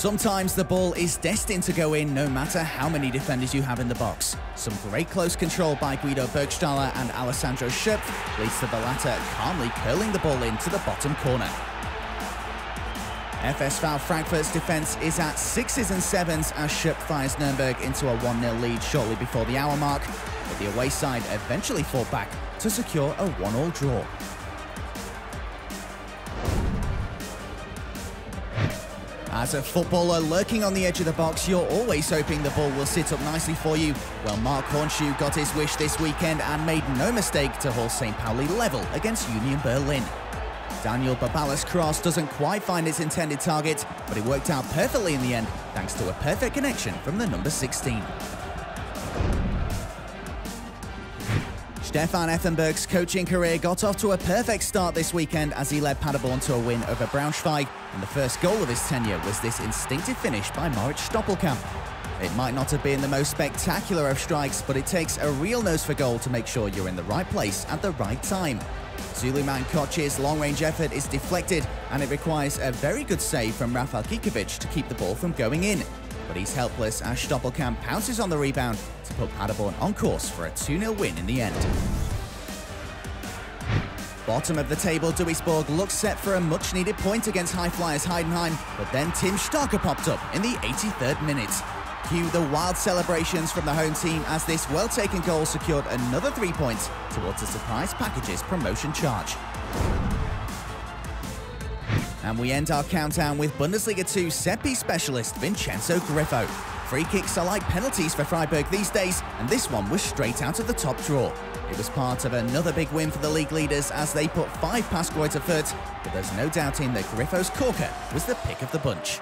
Sometimes the ball is destined to go in no matter how many defenders you have in the box. Some great close control by Guido Burgstaller and Alessandro Schöpf leads to the latter calmly curling the ball into the bottom corner. FSV Frankfurt's defence is at sixes and sevens as Schöpf fires Nuremberg into a 1-0 lead shortly before the hour mark, but the away side eventually fought back to secure a 1-all draw. As a footballer lurking on the edge of the box, you're always hoping the ball will sit up nicely for you. Well, Marc Hornschuh got his wish this weekend and made no mistake to haul St. Pauli level against Union Berlin. Daniel Buballa's cross doesn't quite find its intended target, but it worked out perfectly in the end, thanks to a perfect connection from the number 16. Stefan Effenberg's coaching career got off to a perfect start this weekend as he led Paderborn to a win over Braunschweig, and the first goal of his tenure was this instinctive finish by Moritz Stoppelkamp. It might not have been the most spectacular of strikes, but it takes a real nose for goal to make sure you're in the right place at the right time. Suleiman Koç's long-range effort is deflected, and it requires a very good save from Rafael Gikiewicz to keep the ball from going in. But he's helpless as Stoppelkamp pounces on the rebound to put Paderborn on course for a 2-0 win in the end. Bottom of the table, Duisburg looks set for a much-needed point against high flyers Heidenheim, but then Tim Skarke popped up in the 83rd minute. Cue the wild celebrations from the home team as this well-taken goal secured another three points towards the surprise package's promotion charge. And we end our countdown with Bundesliga 2 set piece specialist Vincenzo Grifo. Free kicks are like penalties for Freiburg these days, and this one was straight out of the top drawer. It was part of another big win for the league leaders as they put five past Greuther Fürth, but there's no doubting that Grifo's corker was the pick of the bunch.